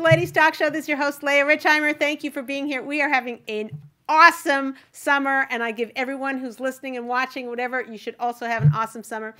the Ladies Talk Show. This is your host, Leah Richeimer. Thank you for being here. We are having an awesome summer, and I give everyone who's listening and watching, whatever, you should also have an awesome summer.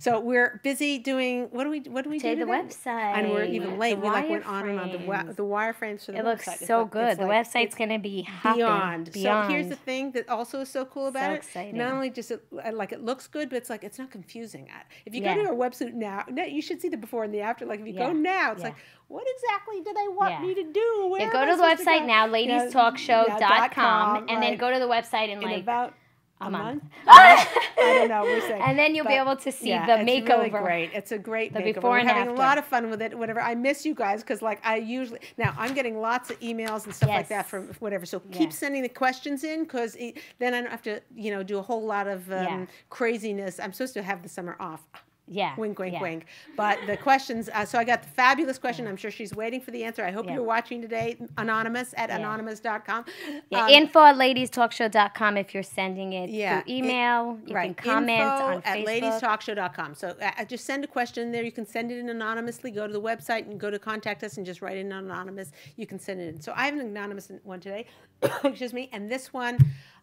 So we're busy doing what do we what do we do the today? website. And we're even late. The we like went on and on the wireframes. wi- the wireframes for the It looks website. It's so like- good. The like- website's going to be hopping. beyond. Beyond. So here's the thing that also is so cool about So it. exciting. Not only just it, uh, like it looks good, but it's like it's not confusing. If you Yeah. go to our website now, no, you should see the before and the after. Like if you go now, it's Yeah. like what exactly do they want Yeah. me to do? Where Yeah, go to the website go? now, Yeah, ladiestalkshow.com, yeah, dot com, and then go to the website in in like about a, a month. month. I don't know. We're saying. And then you'll be able to see yeah, the it's makeover. Really great. It's a great The makeover. before We're and having after. a lot of fun with it. Whatever. I miss you guys because like I usually now I'm getting lots of emails and stuff like that Yes. from whatever. So keep sending the questions in because then I don't have to you know do a whole lot of um, Yeah. craziness. I'm supposed to have the summer off. Yeah. Wink, wink, yeah. wink. But the questions. Uh, so I got the fabulous question. I'm sure she's waiting for the answer. I hope Yeah. you're watching today. Anonymous at Yeah. anonymous.com. Yeah, Um, info at ladiestalkshow.com if you're sending it Yeah, through email. You right. can comment Info on at Facebook. ladiestalkshow.com. So uh, just send a question there. You can send it in anonymously. Go to the website and go to contact us and just write in anonymous. You can send it in. So I have an anonymous one today. Excuse me. And this one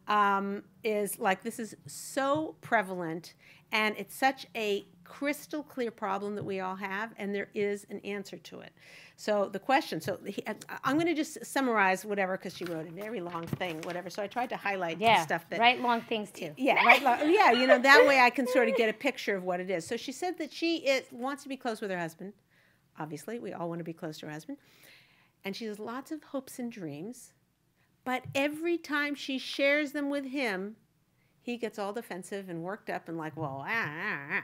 um, is like this is so prevalent and it's such a crystal clear problem that we all have and there is an answer to it so the question so he, i'm going to just summarize whatever because she wrote a very long thing whatever so i tried to highlight the yeah, stuff that write long things too. yeah, right. like- yeah, you know that way I can sort of get a picture of what it is. So she said that she is, wants to be close with her husband. Obviously, we all want to be close to her husband, and she has lots of hopes and dreams. But every time she shares them with him, he gets all defensive and worked up and like, well, ah, ah, ah.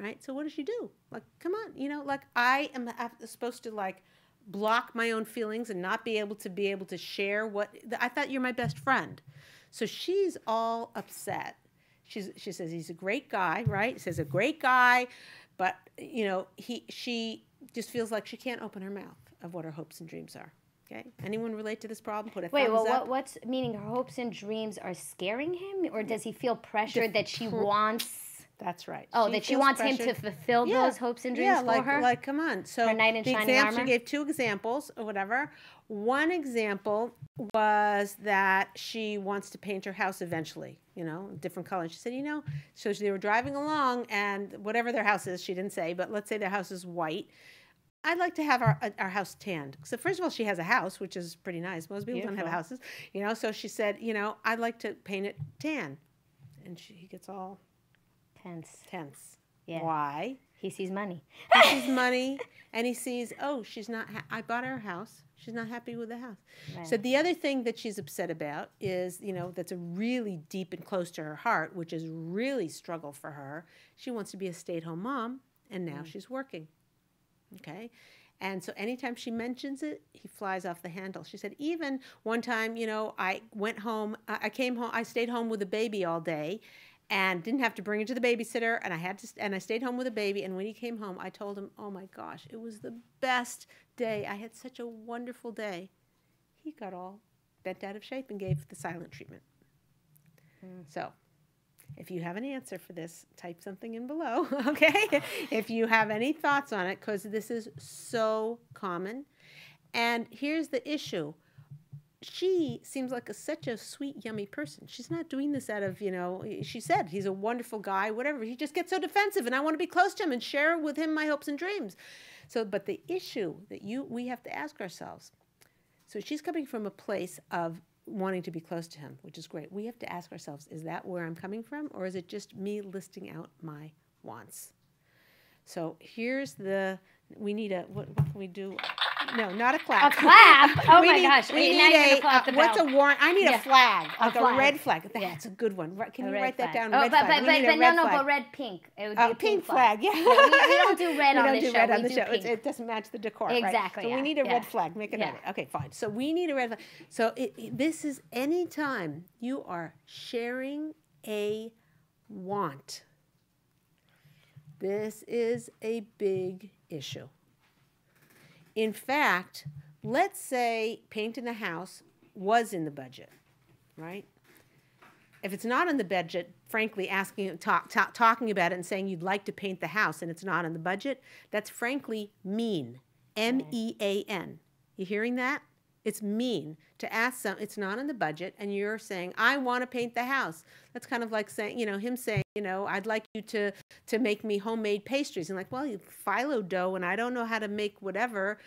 Right. So what does she do? Like, come on, you know, like I am supposed to like block my own feelings and not be able to be able to share what I thought you're my best friend. So she's all upset. She's, she says he's a great guy, right? Says a great guy, but you know he she just feels like she can't open her mouth of what her hopes and dreams are. Okay, anyone relate to this problem? Put a Wait, thumbs well, what, what's meaning her hopes and dreams are scaring him? Or does he feel pressured that she wants. That's right. Oh, that she wants him to fulfill Yeah. those hopes and dreams yeah, for like, her? Like, come on. So Her knight in the shining example, she gave two examples or whatever. One example was that she wants to paint her house eventually, you know, different colors. She said, you know, so they were driving along and whatever their house is, she didn't say, but let's say their house is white. I'd like to have our, uh, our house tanned. So first of all, she has a house, which is pretty nice. Most people don't have houses, you know. So she said, you know, I'd like to paint it tan, and she he gets all Tense. tense. Yeah. Why? He sees money. He sees money, and he sees, oh, she's not. Ha- I bought her a house. She's not happy with the house. So the other thing that she's upset about is, you know, that's a really deep and close to her heart, which is really struggle for her. She wants to be a stay-at-home mom, and now mm. she's working. Okay. And so anytime she mentions it, he flies off the handle. She said, even one time, you know, I went home, I I came home, I stayed home with a baby all day and didn't have to bring it to the babysitter. And I had to, and I stayed home with a baby. And when he came home, I told him, oh my gosh, it was the best day. I had such a wonderful day. He got all bent out of shape and gave the silent treatment. Mm. So, if you have an answer for this, type something in below, okay? if you have any thoughts on it, because this is so common. And here's the issue she seems like a, such a sweet, yummy person. She's not doing this out of, you know, she said he's a wonderful guy, whatever. He just gets so defensive, and I want to be close to him and share with him my hopes and dreams. So, but the issue that you we have to ask ourselves so she's coming from a place of wanting to be close to him, which is great. We have to ask ourselves, is that where I'm coming from, or is it just me listing out my wants? So here's the, we need a, what, what can we do? No, not a clap. A clap? Oh We my need- gosh. We Wait, need a, out uh, what's a warrant? I need Yeah. a flag, A like a, flag. red flag. That's a good one. Can A you write that down? Oh, red but, flag. but, but, but no, no, but red pink. It would be Uh, a pink flag, yeah. we, we don't do red on the show. we don't do red on the show. It doesn't match the decor. right? Exactly, So we need a red flag. Make it Yeah. Okay, fine. So we need a red flag. So it, it- this is any time you are sharing a want. This is a big issue. In fact, let's say painting the house was in the budget, right? If it's not in the budget, frankly, asking, talk, talk, talking about it and saying you'd like to paint the house and it's not in the budget, that's frankly mean. M E A N. You hearing that? It's mean to ask some. It's not in the budget, and you're saying, "I want to paint the house." That's kind of like saying, you know, him saying, you know, "I'd like you to to make me homemade pastries," and like, well, you phyllo dough, and I don't know how to make whatever.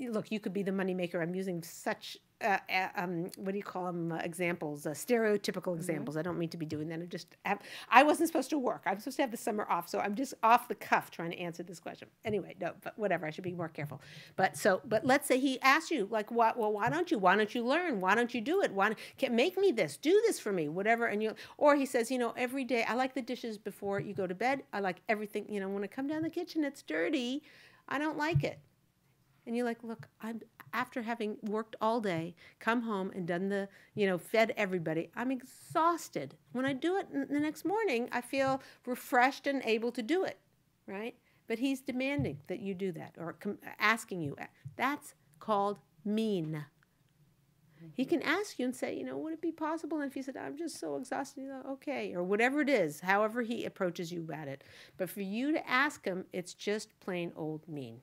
Look, you could be the moneymaker. I'm using such uh, uh, um, what do you call them? Uh, examples, uh, stereotypical examples. I don't mean to be doing that. I just have, I wasn't supposed to work. I'm supposed to have the summer off, so I'm just off the cuff trying to answer this question. Anyway, no, but whatever. I should be more careful. But so, but let's say he asks you, like, what? Well, why don't you? Why don't you learn? Why don't you do it? Why can make me this? Do this for me, whatever. And you, or he says, you know, every day I like the dishes before you go to bed. I like everything. You know, when I come down the kitchen, it's dirty. I don't like it and you're like look i'm after having worked all day, come home and done the, you know, fed everybody, I'm exhausted. When I do it the next morning, I feel refreshed and able to do it, right? But he's demanding that you do that or asking you. That's called mean. He mm-hmm. can ask you and say, you know, would it be possible? And if you said, I'm just so exhausted, you know, okay, or whatever it is, however he approaches you about it. But for you to ask him, it's just plain old mean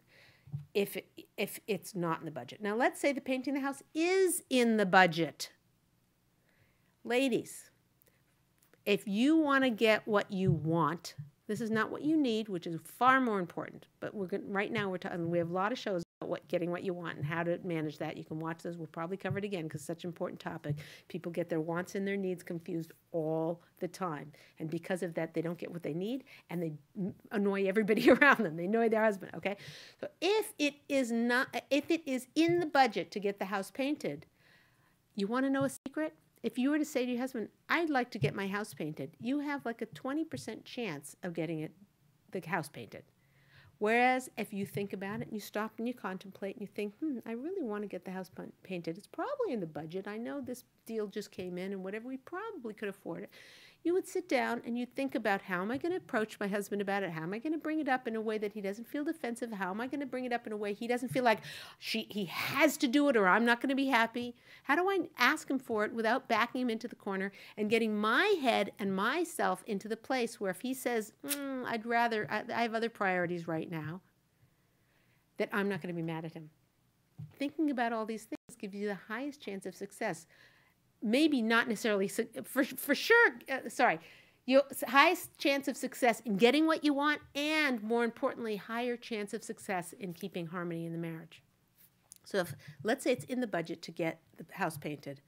if if it's not in the budget. Now let's say the painting the house is in the budget. Ladies, if you want to get what you want, this is not what you need, which is far more important. But we're going right now we're talking we have a lot of shows what getting what you want and how to manage that. You can watch those. We'll probably cover it again because such an important topic. People get their wants and their needs confused all the time, and because of that, they don't get what they need, and they annoy everybody around them. They annoy their husband. Okay, so if it is not, if it is in the budget to get the house painted, you want to know a secret? If you were to say to your husband, "I'd like to get my house painted," you have like a twenty percent chance of getting it, the house painted. Whereas if you think about it and you stop and you contemplate and you think, hmm, I really want to get the house painted, it's probably in the budget. I know this deal just came in and whatever, we probably could afford it you would sit down and you'd think about how am I going to approach my husband about it? How am I going to bring it up in a way that he doesn't feel defensive? How am I going to bring it up in a way he doesn't feel like she he has to do it or I'm not going to be happy? How do I ask him for it without backing him into the corner and getting my head and myself into the place where if he says, mm, I'd rather, I, I have other priorities right now, that I'm not going to be mad at him. Thinking about all these things gives you the highest chance of success maybe not necessarily for for sure. Uh, sorry, your highest chance of success in getting what you want, and more importantly, higher chance of success in keeping harmony in the marriage. So if let's say it's in the budget to get the house painted,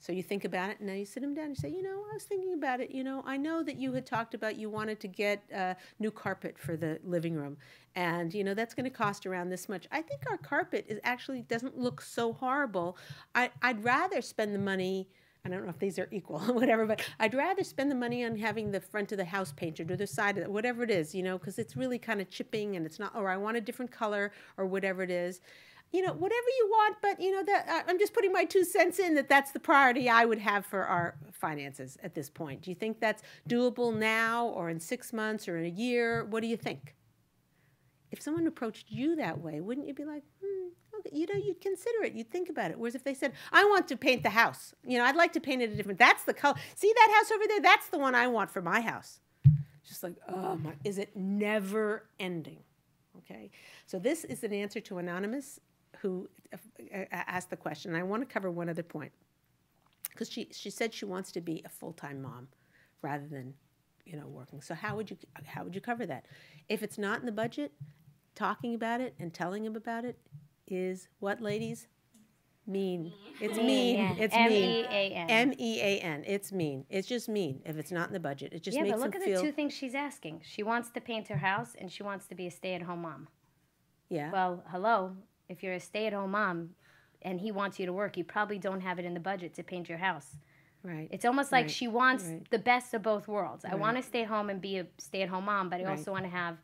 so you think about it, and then you sit him down and say, you know, I was thinking about it. You know, I know that you had talked about you wanted to get uh, new carpet for the living room, and you know that's going to cost around this much. I think our carpet is actually doesn't look so horrible. I, I'd rather spend the money. I don't know if these are equal, or whatever, but I'd rather spend the money on having the front of the house painted or the side of it, whatever it is, you know, because it's really kind of chipping and it's not, or I want a different color or whatever it is you know, whatever you want, but you know that I'm just putting my two cents in that that's the priority I would have for our finances at this point. Do you think that's doable now or in 6 months or in a year? What do you think? If someone approached you that way, wouldn't you be like, hmm, okay, you know, you'd consider it, you'd think about it. Whereas if they said, I want to paint the house, you know, I'd like to paint it a different, that's the color. See that house over there? That's the one I want for my house. Just like, oh my, is it never ending? Okay. So this is an answer to Anonymous who uh, uh, asked the question. I want to cover one other point because she she said she wants to be a full time mom rather than you know working. So how would you how would you cover that? If it's not in the budget, talking about it and telling him about it is what, ladies? Mean. It's mean. It's mean. M-E-A-N. M-E-A-N. It's mean. It's just mean if it's not in the budget. It just yeah, makes but look them at feel. the two things she's asking. She wants to paint her house and she wants to be a stay at home mom. yeah. Well, hello. If you're a stay at home mom and he wants you to work, you probably don't have it in the budget to paint your house. right. It's almost like Right, she wants right. the best of both worlds. I want to stay home and be a stay at home mom, but I Right. also want to have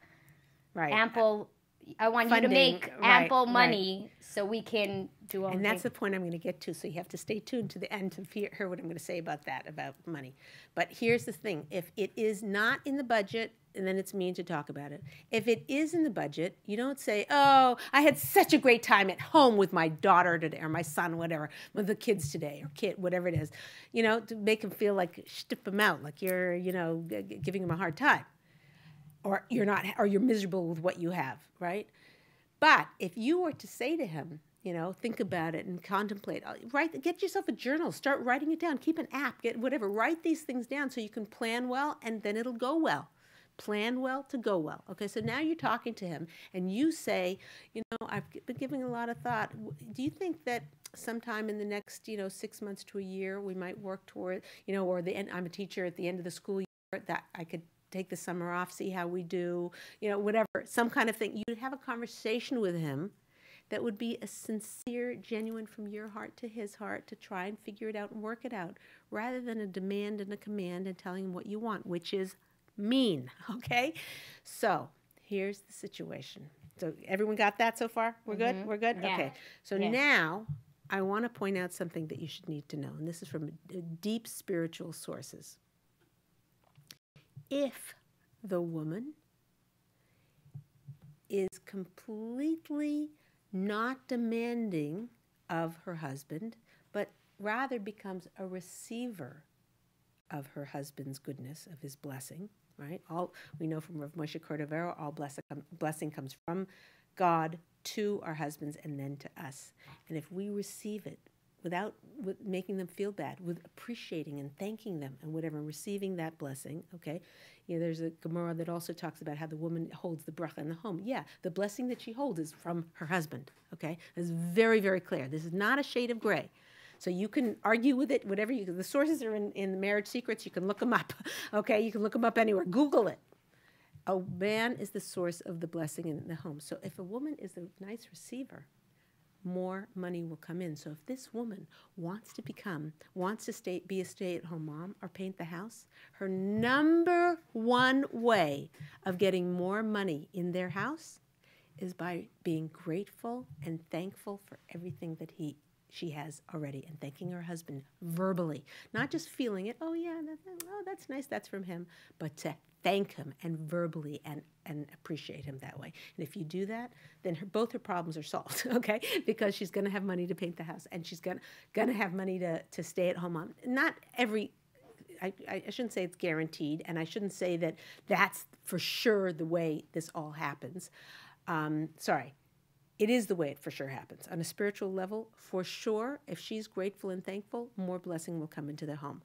right. ample. I want you to make ample right. money so we can do all And that's the point I'm going to get to. So you have to stay tuned to the end to hear, hear what I'm going to say about that, about money. But here's the thing if it is not in the budget, and then it's mean to talk about it. If it is in the budget, you don't say, Oh, I had such a great time at home with my daughter today, or my son, whatever, with the kids today, or kid, whatever it is, you know, to make them feel like, stiff them out, like you're, you know, giving them a hard time. Or you're not, or you're miserable with what you have, right? But if you were to say to him, you know think about it and contemplate Uh, write get yourself a journal start writing it down keep an app get whatever write these things down so you can plan well and then it'll go well. Plan well to go well. Okay so now you're talking to him and you say you know i've been giving a lot of thought. Do you think that sometime in the next you know six months to a year we might work toward you know or the end i'm a teacher at the end of the school year that i could take the summer off see how we do you know whatever some kind of thing you'd have a conversation with him that would be a sincere, genuine from your heart to his heart to try and figure it out and work it out, rather than a demand and a command and telling him what you want, which is mean. Okay? So here's the situation. So everyone got that so far? We're good? Mm-hmm. We're good? Yeah. Okay. So now I want to point out something that you should need to know, and this is from deep spiritual sources. If the woman is completely not demanding of her husband, but rather becomes a receiver of her husband's goodness, of his blessing, right? All we know from Rav Moshe Cordovero, all blessing, blessing comes from God to our husbands and then to us. And if we receive it without with making them feel bad, with appreciating and thanking them and whatever, and receiving that blessing, okay? You know, there's a Gemara that also talks about how the woman holds the bracha in the home. Yeah, the blessing that she holds is from her husband, okay? It's very, very clear. This is not a shade of gray. So you can argue with it, whatever you. The sources are in, in the Marriage Secrets. You can look them up. Okay, you can look them up anywhere. Google it. A man is the source of the blessing in the home. So if a woman is a nice receiver, more money will come in. So if this woman wants to become, wants to stay, be a stay-at-home mom or paint the house, her number one way of getting more money in their house is by being grateful and thankful for everything that he she has already and thanking her husband verbally not just feeling it oh yeah that, oh that's nice that's from him but to thank him and verbally and and appreciate him that way and if you do that then her, both her problems are solved okay because she's going to have money to paint the house and she's going going to have money to to stay at home on. not every I, I I shouldn't say it's guaranteed, and I shouldn't say that that's for sure the way this all happens. Um, sorry, it is the way it for sure happens. On a spiritual level, for sure, if she's grateful and thankful, more blessing will come into the home.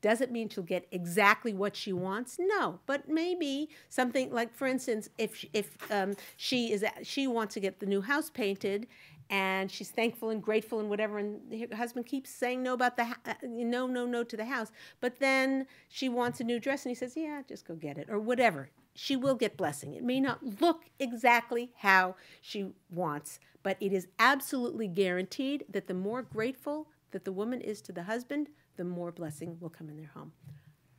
Does it mean she'll get exactly what she wants? No, but maybe something like, for instance, if if um, she is she wants to get the new house painted, and she's thankful and grateful and whatever, and her husband keeps saying no about the uh, no no no to the house, but then she wants a new dress, and he says, yeah, just go get it or whatever. She will get blessing. It may not look exactly how she wants, but it is absolutely guaranteed that the more grateful that the woman is to the husband, the more blessing will come in their home.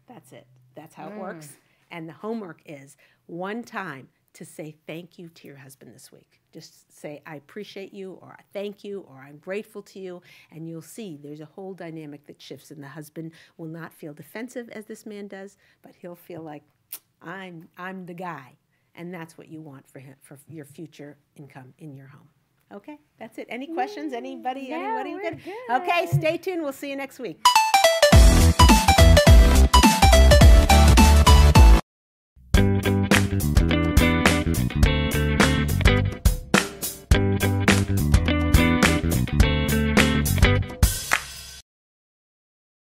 That's it. That's how it works. And the homework is one time to say thank you to your husband this week. Just say, I appreciate you, or I thank you, or I'm grateful to you. And you'll see there's a whole dynamic that shifts, and the husband will not feel defensive as this man does, but he'll feel like, I'm, I'm the guy. And that's what you want for him, for your future income in your home. Okay, that's it. Any questions? Anybody? Yeah, anybody? Good? good? Okay, stay tuned. We'll see you next week.